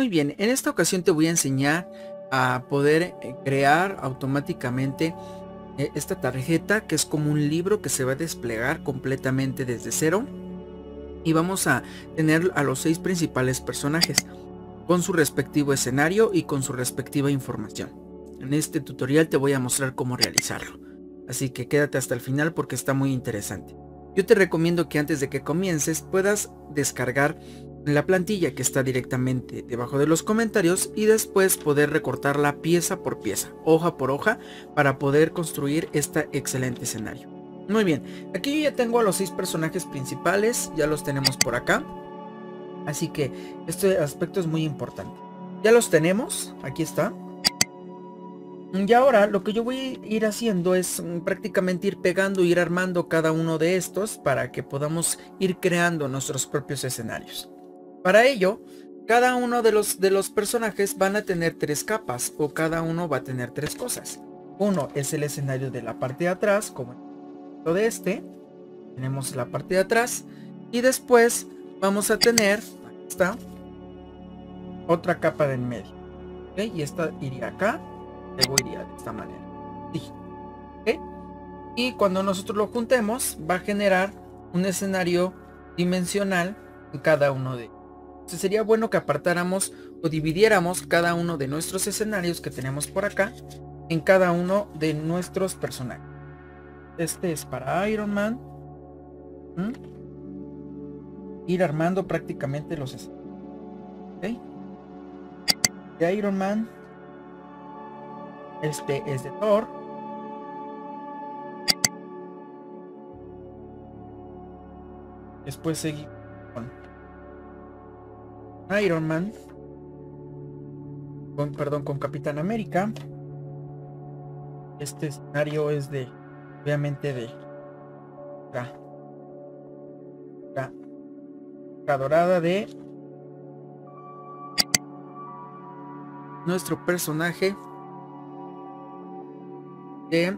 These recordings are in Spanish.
Muy bien, en esta ocasión te voy a enseñar a poder eh, crear automáticamente eh, esta tarjeta que es como un libro que se va a desplegar completamente desde cero y vamos a tener a los seis principales personajes con su respectivo escenario y con su respectiva información. En este tutorial te voy a mostrar cómo realizarlo, así que quédate hasta el final porque está muy interesante. Yo te recomiendo que antes de que comiences puedas descargar la plantilla que está directamente debajo de los comentarios y después poder recortarla pieza por pieza, hoja por hoja, para poder construir este excelente escenario. Muy bien, aquí yo ya tengo a los seis personajes principales, ya los tenemos por acá. Así que este aspecto es muy importante. Ya los tenemos, aquí está. Y ahora lo que yo voy a ir haciendo es mm, prácticamente ir pegando, ir armando cada uno de estos para que podamos ir creando nuestros propios escenarios. Para ello, cada uno de los, de los personajes van a tener tres capas o cada uno va a tener tres cosas. Uno es el escenario de la parte de atrás, como de este. Tenemos la parte de atrás y después vamos a tener, esta otra capa de en medio. Y esta iría acá luego iría de esta manera. Y cuando nosotros lo juntemos, va a generar un escenario dimensional en cada uno de ellos. Entonces sería bueno que apartáramos o dividiéramos cada uno de nuestros escenarios que tenemos por acá en cada uno de nuestros personajes. Este es para Iron Man. Ir armando prácticamente los escenarios. De Iron Man este es de Thor. Después seguimos Iron Man. Con, perdón, con Capitán América. Este escenario es de, obviamente de la, la, la dorada de nuestro personaje de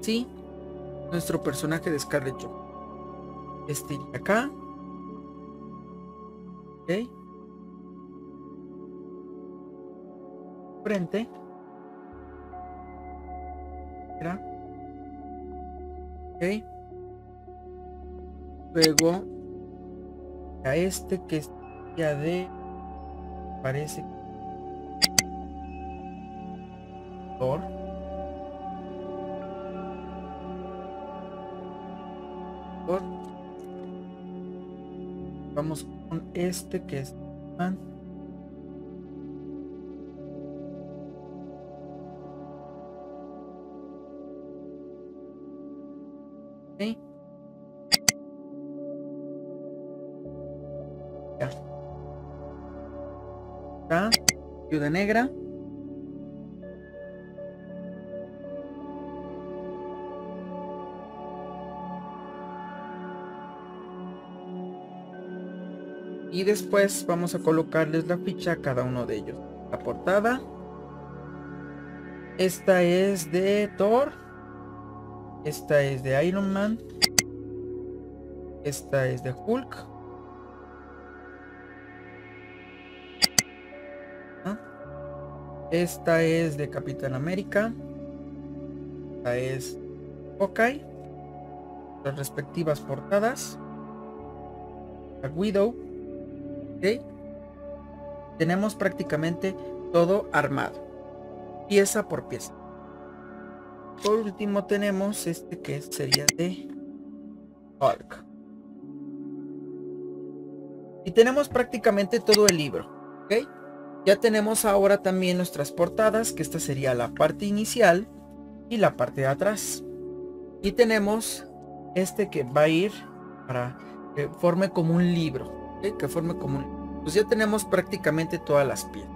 sí nuestro personaje de Scarlett Johansson este iría acá. Ok. Frente. Ok. Luego a este que ya de parece con este que es Ya. Ayuda negra. Y después vamos a colocarles la ficha a cada uno de ellos. La portada. Esta es de Thor. Esta es de Iron Man. Esta es de Hulk. ¿Ah? Esta es de Capitán América. Esta es Hawkeye. Las respectivas portadas. La Widow tenemos prácticamente todo armado. Pieza por pieza. Por último tenemos este que sería de Hulk. Y tenemos prácticamente todo el libro. ¿ok? Ya tenemos ahora también nuestras portadas, que esta sería la parte inicial y la parte de atrás. Y tenemos este que va a ir para que forme como un libro que forme como. Pues ya tenemos prácticamente todas las piezas.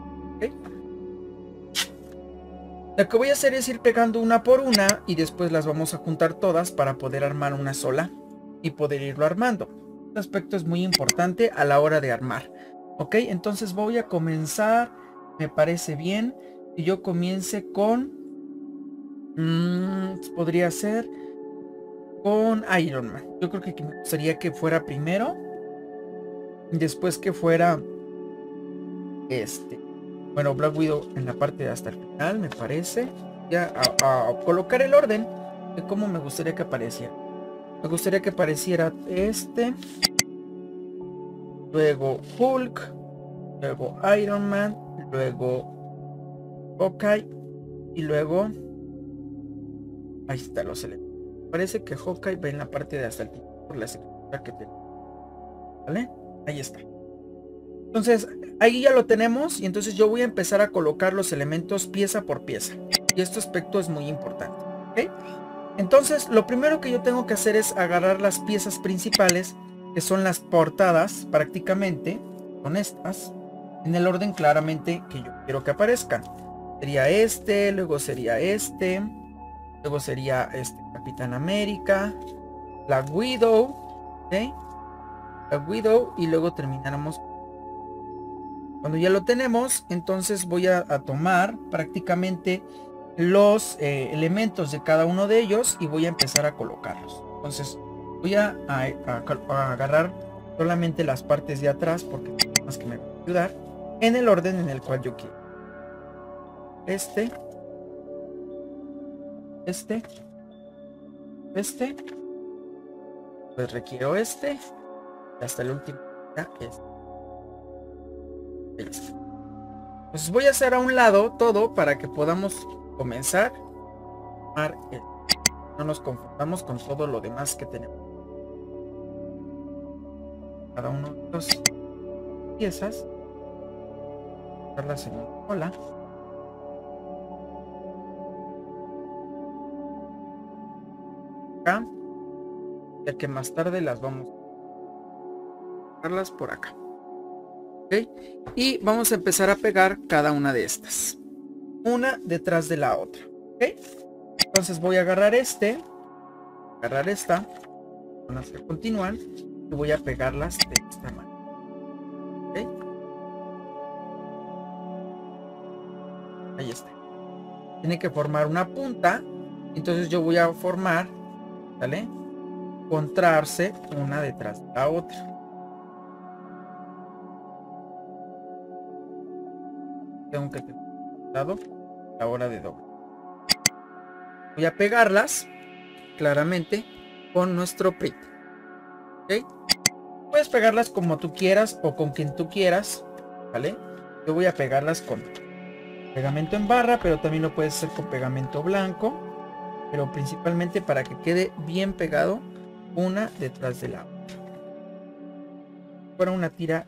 Lo que voy a hacer es ir pegando una por una y después las vamos a juntar todas para poder armar una sola y poder irlo armando. Este aspecto es muy importante a la hora de armar. Ok, entonces voy a comenzar, me parece bien, y yo comience con... Mmm, podría ser con Iron Man. Yo creo que gustaría que fuera primero después que fuera este bueno Black Widow en la parte de hasta el final me parece ya a, colocar el orden de cómo me gustaría que apareciera. Me gustaría que apareciera este luego Hulk luego Iron Man luego Hawkeye y luego ahí está los elementos parece que Hawkeye va en la parte de hasta el final por la estructura que tenemos vale ahí está entonces, ahí ya lo tenemos y entonces yo voy a empezar a colocar los elementos pieza por pieza. Y este aspecto es muy importante. Entonces, lo primero que yo tengo que hacer es agarrar las piezas principales, que son las portadas prácticamente, con estas, en el orden claramente que yo quiero que aparezcan. Sería este, luego sería este, luego sería este Capitán América, la Widow, La Widow y luego termináramos. Cuando ya lo tenemos, entonces voy a, tomar prácticamente los eh, elementos de cada uno de ellos y voy a empezar a colocarlos. Entonces voy a, agarrar solamente las partes de atrás porque más que me va a ayudar en el orden en el cual yo quiero. Este, este, este, pues requiero este, hasta el último, este. Pues voy a hacer a un lado todo para que podamos comenzar. No nos confundamos con todo lo demás que tenemos. Cada uno de las piezas. Darlas en una Acá. Ya que más tarde las vamos a darlas por acá. Y vamos a empezar a pegar cada una de estas. Una detrás de la otra. Entonces voy a agarrar este. Agarrar esta. Van a continuar. Y voy a pegarlas de esta manera. Ahí está. Tiene que formar una punta. Entonces yo voy a formar. ¿Vale? Encontrarse una detrás de la otra. Tengo que tener cuidado la hora de doble. Voy a pegarlas claramente con nuestro PRIT. Puedes pegarlas como tú quieras o con quien tú quieras. ¿Vale? Yo voy a pegarlas con pegamento en barra, pero también lo puedes hacer con pegamento blanco. Pero principalmente para que quede bien pegado una detrás de la otra. Fuera una tira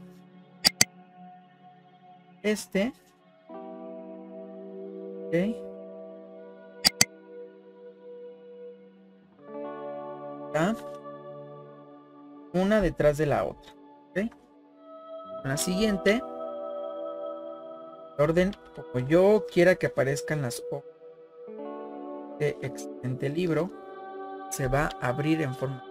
este una detrás de la otra. La siguiente. orden como yo quiera que aparezcan las hojas de excelente libro. Se va a abrir en forma.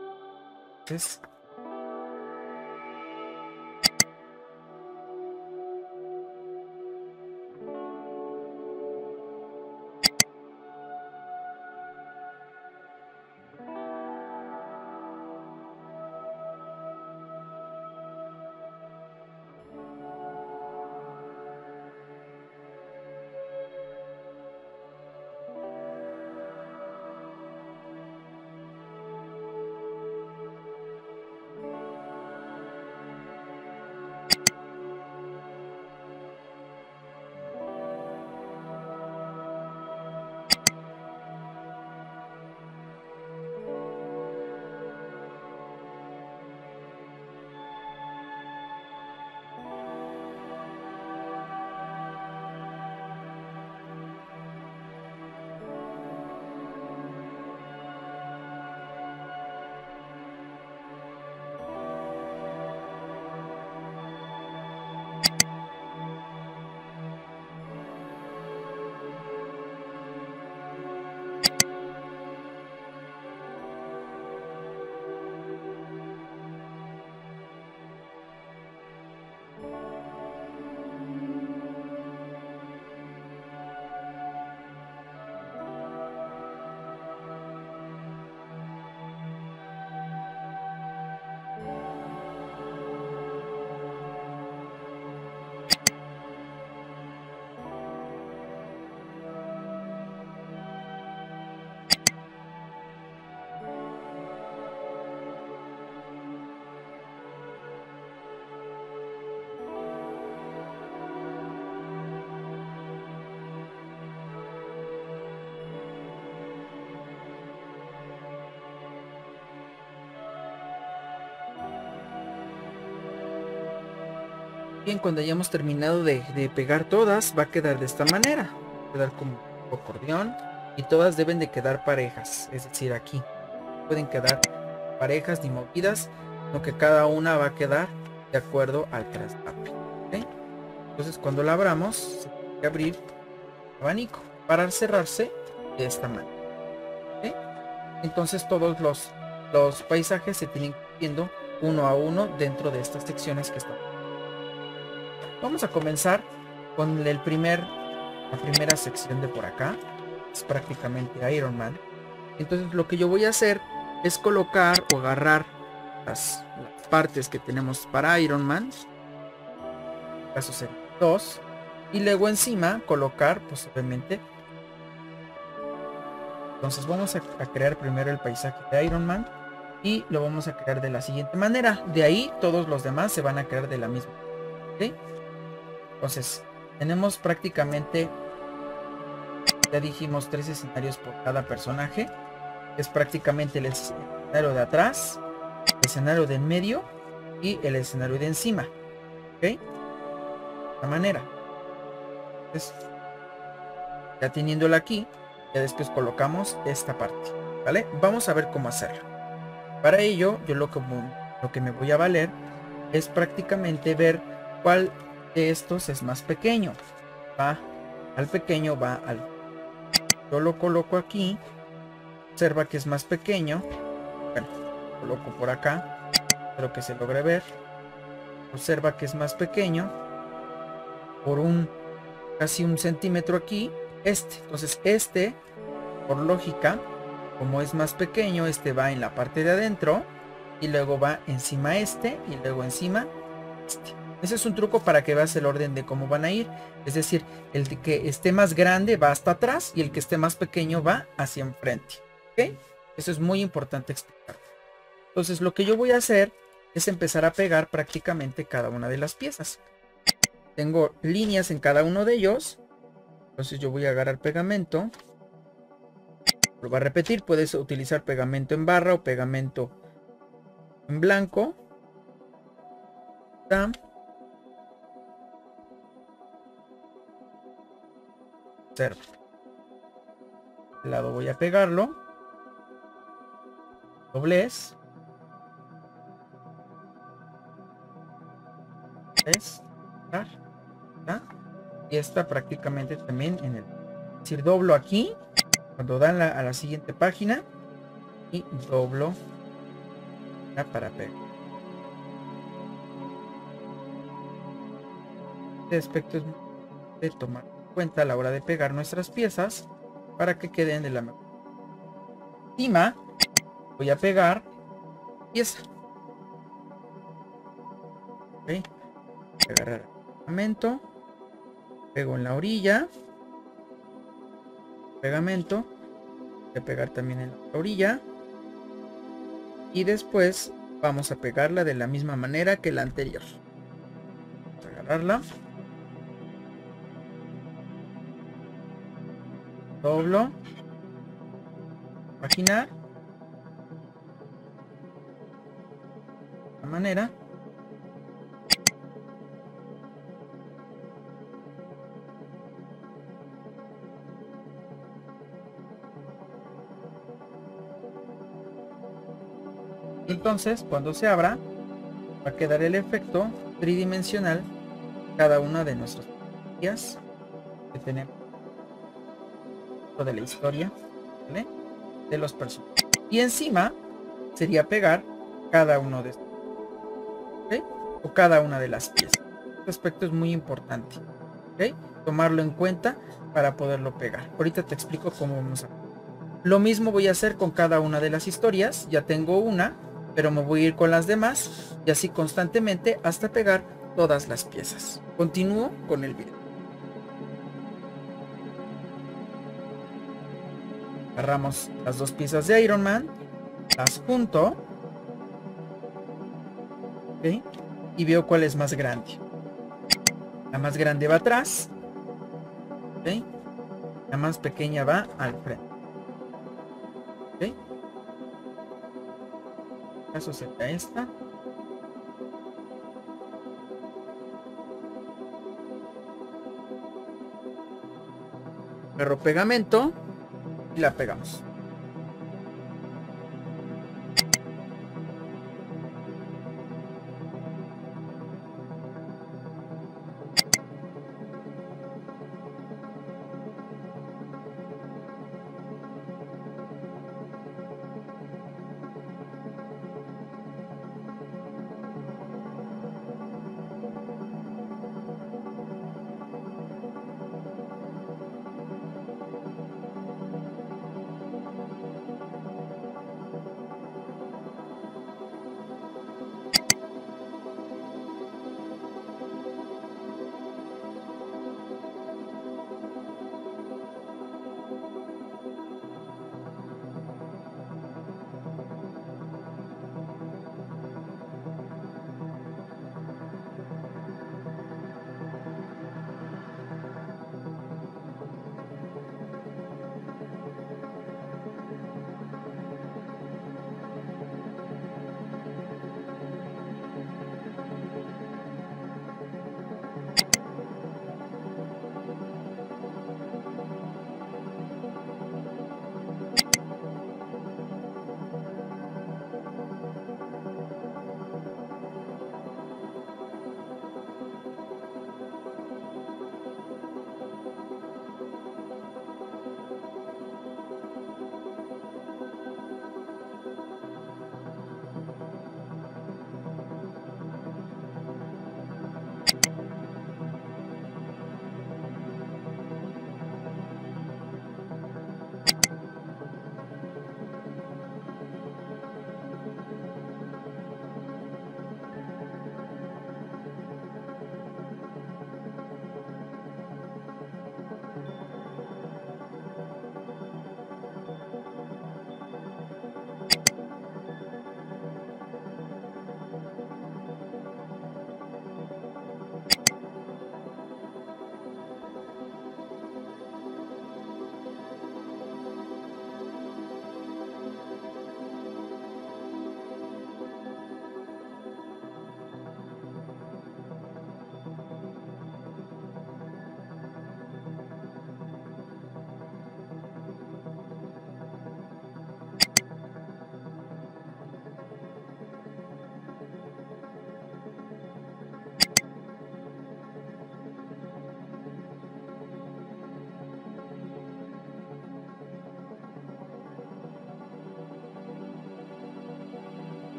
Bien, cuando hayamos terminado de, pegar todas, va a quedar de esta manera. Quedar como acordeón. Y todas deben de quedar parejas. Es decir, aquí. Pueden quedar parejas ni movidas. Lo que cada una va a quedar de acuerdo al trastape. Entonces cuando la abramos, se tiene que abrir el abanico para cerrarse de esta manera. Entonces todos los, los paisajes se tienen viendo uno a uno dentro de estas secciones que están. Vamos a comenzar con el primer, la primera sección de por acá. Es prácticamente Iron Man. Entonces lo que yo voy a hacer es colocar o agarrar las, partes que tenemos para Iron Man. En caso sería dos. Y luego encima colocar posiblemente. Entonces vamos a crear primero el paisaje de Iron Man y lo vamos a crear de la siguiente manera. De ahí todos los demás se van a crear de la misma. Entonces, tenemos prácticamente, ya dijimos, tres escenarios por cada personaje. Es prácticamente el escenario de atrás, el escenario de en medio y el escenario de encima. ¿Ok? De esta manera. Entonces, ya teniéndolo aquí, ya después colocamos esta parte. ¿Vale? Vamos a ver cómo hacerlo. Para ello, yo lo que, lo que me voy a valer es prácticamente ver cuál de estos es más pequeño. Va al pequeño, va al... Yo lo coloco aquí. Observa que es más pequeño. Bueno, coloco por acá. Espero que se logre ver. Observa que es más pequeño. Por un casi un centímetro aquí. Este. Entonces este, por lógica, como es más pequeño, este va en la parte de adentro y luego va encima este y luego encima este. Ese es un truco para que veas el orden de cómo van a ir. Es decir, el que esté más grande va hasta atrás y el que esté más pequeño va hacia enfrente. ¿Ok? Eso es muy importante explicar. Entonces lo que yo voy a hacer es empezar a pegar prácticamente cada una de las piezas. Tengo líneas en cada uno de ellos. Entonces yo voy a agarrar pegamento. Lo va a repetir, puedes utilizar pegamento en barra o pegamento en blanco. Lado voy a pegarlo. Doblez. Es. Y está prácticamente también en el. Es decir, doblo aquí cuando dan a la siguiente página y doblo para pegar. Este aspecto es de tomar cuenta a la hora de pegar nuestras piezas para que queden de la mejor. Encima voy a pegar pieza. Agarrar pegamento, pego en la orilla. Pegamento. Voy a pegar también en la orilla. Y después vamos a pegarla de la misma manera que la anterior. Agarrarla doblo. Imaginar de manera. Entonces, cuando se abra, va a quedar el efecto tridimensional cada una de nuestras que tenemos de la historia de los personajes. Y encima sería pegar cada uno de estos. O cada una de las piezas. Este aspecto es muy importante. Tomarlo en cuenta para poderlo pegar. Ahorita te explico cómo vamos a... Lo mismo voy a hacer con cada una de las historias. Ya tengo una pero me voy a ir con las demás y así constantemente hasta pegar todas las piezas. Continúo con el video. Agarramos las dos piezas de Iron Man. Las junto. ¿okay? Y veo cuál es más grande. La más grande va atrás. ¿okay? La más pequeña va al frente. ¿okay? Caso sería esta. Perro pegamento y la pegamos.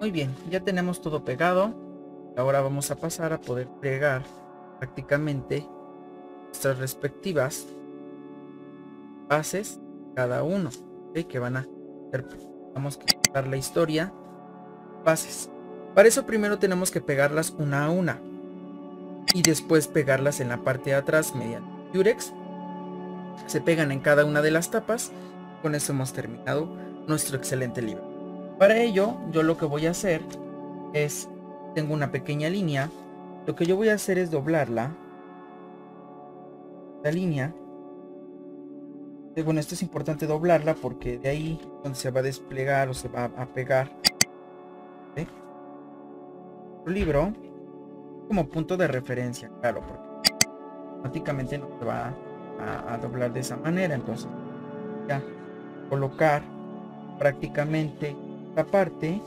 Muy bien, ya tenemos todo pegado. Ahora vamos a pasar a poder pegar prácticamente nuestras respectivas bases cada uno. Que van a ser, vamos a dar la historia. Bases. Para eso primero tenemos que pegarlas una a una. Y después pegarlas en la parte de atrás mediante Durex. Se pegan en cada una de las tapas. Con eso hemos terminado nuestro excelente libro. Para ello, yo lo que voy a hacer es, tengo una pequeña línea, lo que yo voy a hacer es doblarla, la línea, eh, bueno, esto es importante doblarla porque de ahí donde se va a desplegar o se va a pegar el libro como punto de referencia, claro, porque automáticamente no se va a, a doblar de esa manera. Entonces ya colocar prácticamente parte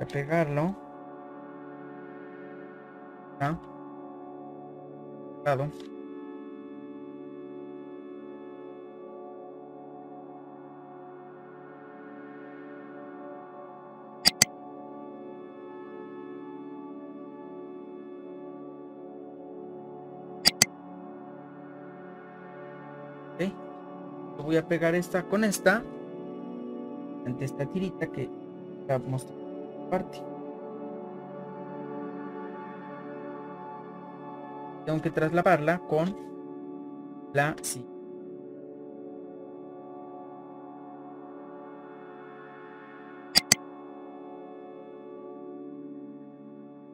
a pegarlo ¿Ya? Lado. Voy a pegar esta con esta ante esta tirita que a mostrar parte tengo que trasladarla con la sí.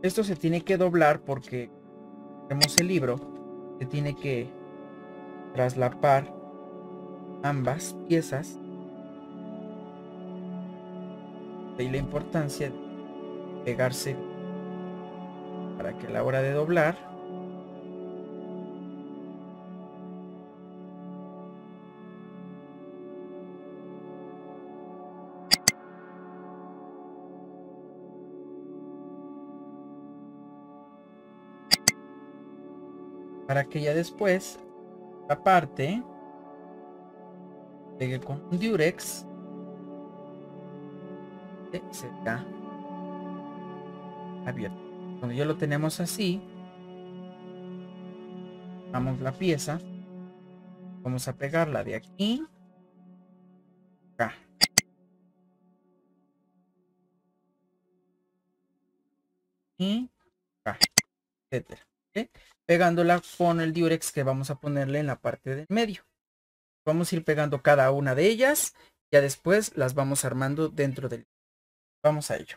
Esto se tiene que doblar porque tenemos el libro, se tiene que traslapar ambas piezas. y la importancia de pegarse para que a la hora de doblar para que ya después la parte con un diurex se está abierto. Cuando ya lo tenemos así vamos la pieza. Vamos a pegarla de aquí. Acá. Y acá etcétera pegándola con el diurex que vamos a ponerle en la parte del medio. Vamos a ir pegando cada una de ellas, ya después las vamos armando dentro del... Vamos a ello.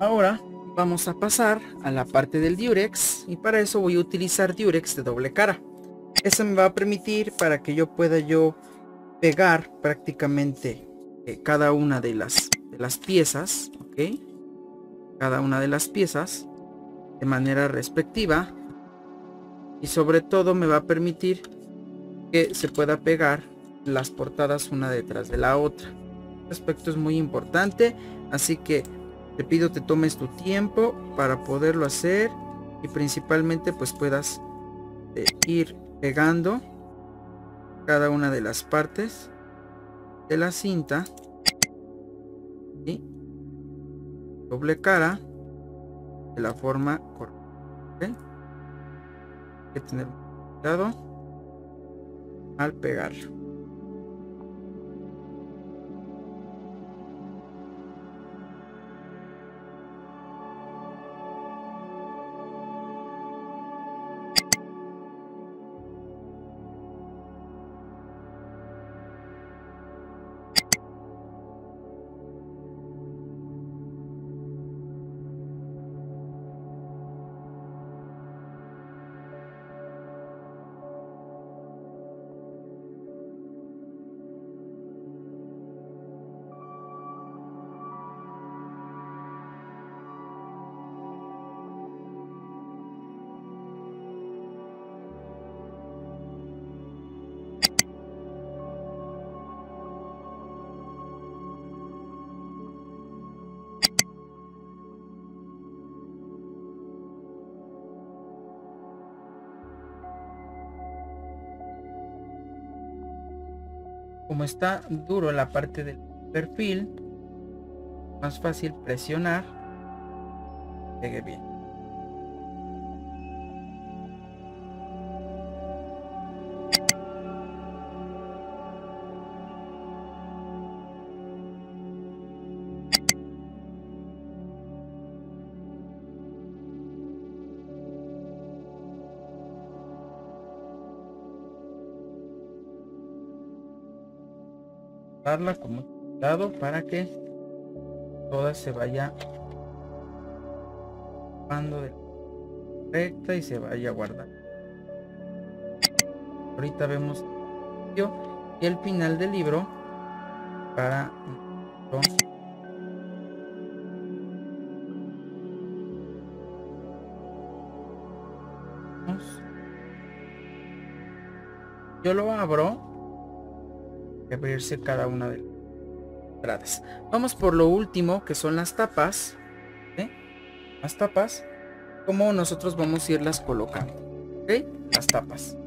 Ahora vamos a pasar a la parte del diurex y para eso voy a utilizar diurex de doble cara. Eso me va a permitir para que yo pueda yo pegar prácticamente eh, cada una de las, de las piezas, ¿ok? Cada una de las piezas de manera respectiva y sobre todo me va a permitir que se pueda pegar las portadas una detrás de la otra. Este aspecto es muy importante, así que te pido te tomes tu tiempo para poderlo hacer y principalmente pues puedas eh, ir pegando cada una de las partes de la cinta y doble cara de la forma correcta hay que tener cuidado al pegarlo como está duro la parte del perfil, más fácil presionar, pegue bien. Darla con mucho cuidado para que toda se vaya cuando de recta y se vaya a guardar ahorita vemos y el final del libro para yo lo abro abrirse cada una de las entradas. Vamos por lo último, que son las tapas. Las tapas. Como nosotros vamos a irlas colocando. Las tapas.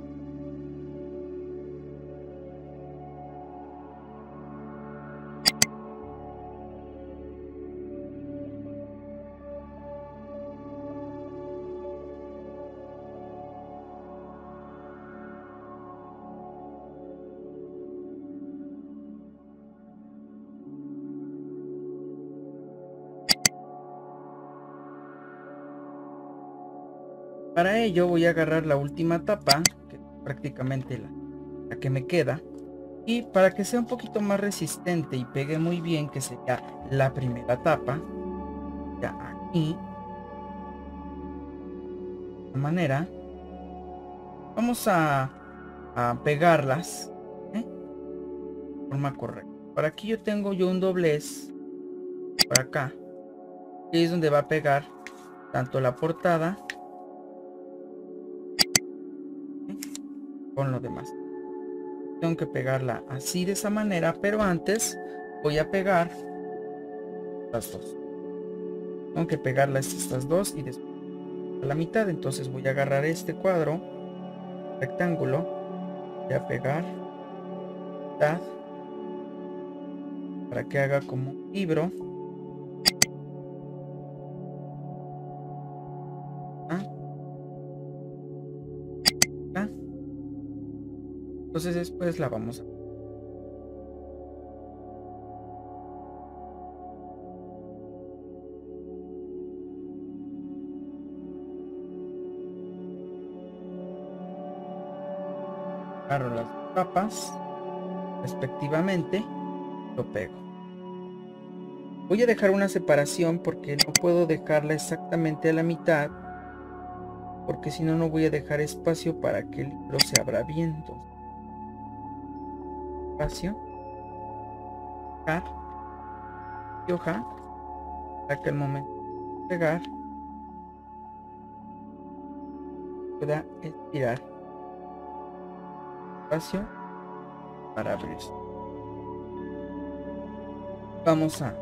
Para ello voy a agarrar la última tapa, que prácticamente la, que me queda, y para que sea un poquito más resistente y pegue muy bien, que sería la primera tapa, ya aquí, de manera, vamos a, a pegarlas, ¿eh? de forma correcta. Por aquí yo tengo yo un doblez, por acá, y es donde va a pegar tanto la portada lo demás. Tengo que pegarla así de esa manera, pero antes voy a pegar las dos. Tengo que pegarlas estas dos y después a la mitad. Entonces voy a agarrar este cuadro rectángulo, voy a pegar para que haga como un libro Entonces después la vamos a... Agarro las papas respectivamente, lo pego. Voy a dejar una separación porque no puedo dejarla exactamente a la mitad porque si no no voy a dejar espacio para que el libro se abra bien espacio. Y hoja para que el momento de pegar pueda estirar. Espacio para abrir vamos a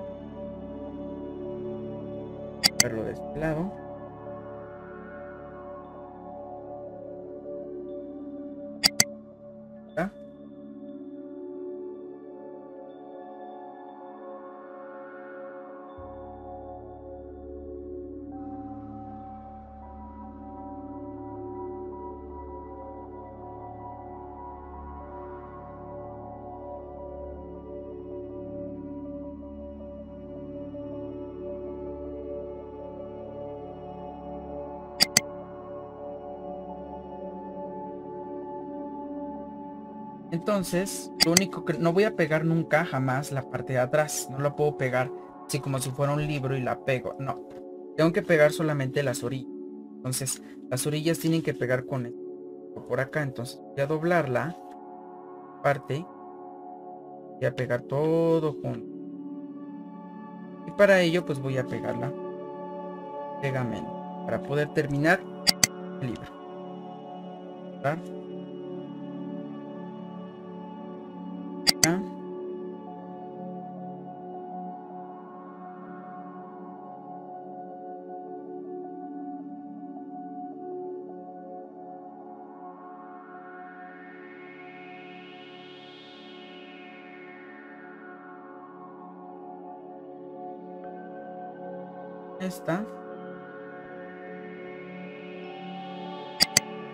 verlo de este lado Entonces, lo único que no voy a pegar nunca jamás la parte de atrás. No la puedo pegar así como si fuera un libro y la pego. No. Tengo que pegar solamente las orillas. Entonces, las orillas tienen que pegar con esto por acá. Entonces, voy a doblarla. Parte. Voy a pegar todo junto. Y para ello, pues voy a pegarla. Pegamento. Para poder terminar el libro. ¿Ah? Esta.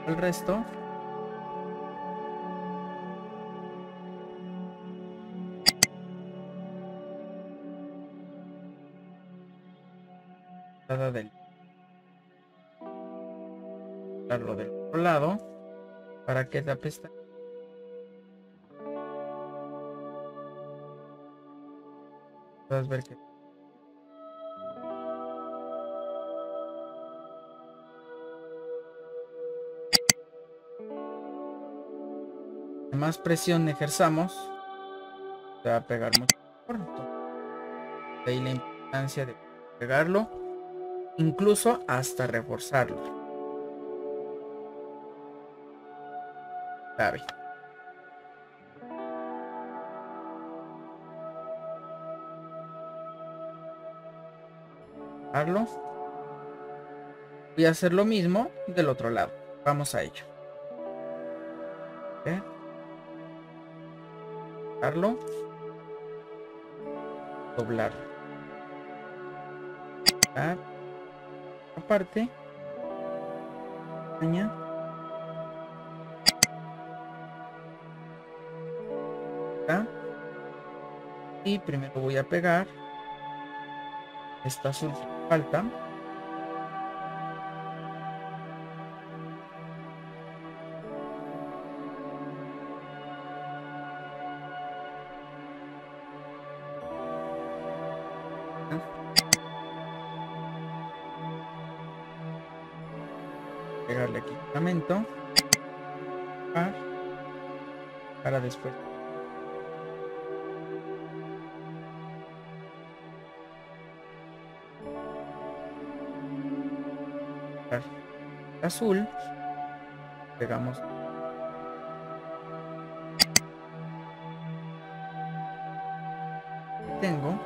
El resto. Del lo del otro lado para que la pestaña puedas ver que más presión ejerzamos se va a pegar mucho de ahí la importancia de pegarlo incluso hasta reforzarlo. Clave voy a hacer lo mismo del otro lado. Vamos a ello. Doblarlo doblarlo aparte y primero voy a pegar esta azul falta pegarle aquí para después. Azul pegamos. Tengo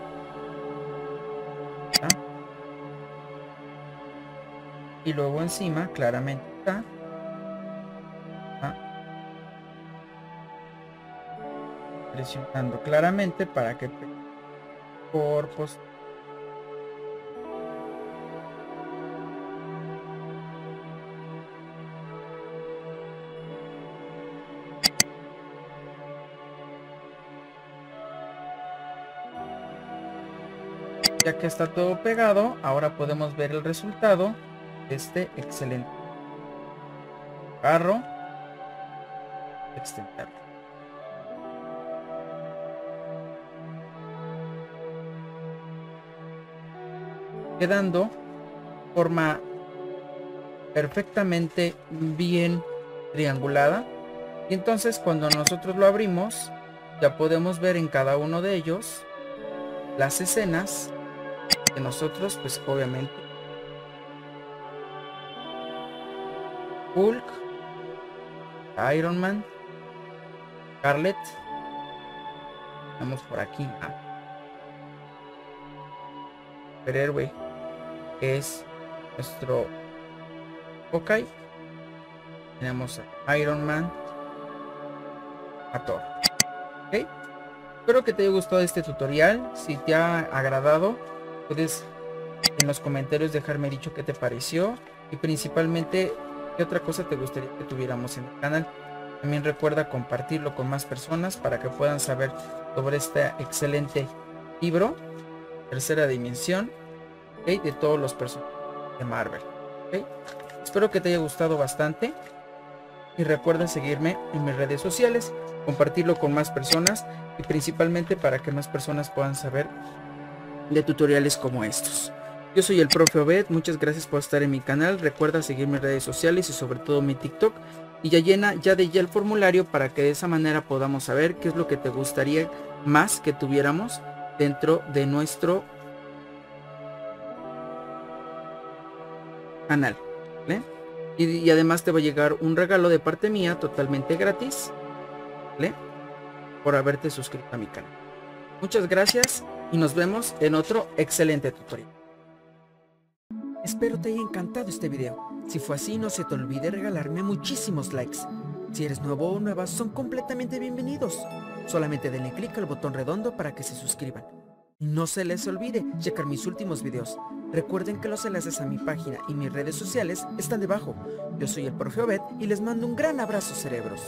y luego encima claramente está presionando claramente para que cuerpos Ya que está todo pegado, ahora podemos ver el resultado este excelente carro extenderlo. Quedando forma perfectamente bien triangulada. Y entonces cuando nosotros lo abrimos, ya podemos ver en cada uno de ellos las escenas que nosotros, pues obviamente, Hulk, Iron Man, Scarlet, vamos por aquí, ah. superhéroe, es nuestro Hawkeye, tenemos a Iron Man, a Thor, ¿ok? Espero que te haya gustado este tutorial, si te ha agradado, Puedes en los comentarios dejarme dicho qué te pareció. Y principalmente otra cosa te gustaría que tuviéramos en el canal. También recuerda compartirlo con más personas para que puedan saber sobre este excelente libro, tercera dimensión, de todos los personajes de Marvel. Espero que te haya gustado bastante y recuerda seguirme en mis redes sociales, compartirlo con más personas y principalmente para que más personas puedan saber de tutoriales como estos. Yo soy el profe Obed, muchas gracias por estar en mi canal, recuerda seguirme en redes sociales y sobre todo mi TikTok y ya llena ya de ya el formulario para que de esa manera podamos saber qué es lo que te gustaría más que tuviéramos dentro de nuestro canal. Y, además te va a llegar un regalo de parte mía totalmente gratis por haberte suscrito a mi canal. Muchas gracias y nos vemos en otro excelente tutorial. Espero te haya encantado este video. Si fue así, no se te olvide regalarme muchísimos likes. Si eres nuevo o nueva, son completamente bienvenidos. Solamente denle clic al botón redondo para que se suscriban. No se les olvide checar mis últimos videos. Recuerden que los enlaces a mi página y mis redes sociales están debajo. Yo soy el profe Obed y les mando un gran abrazo cerebros.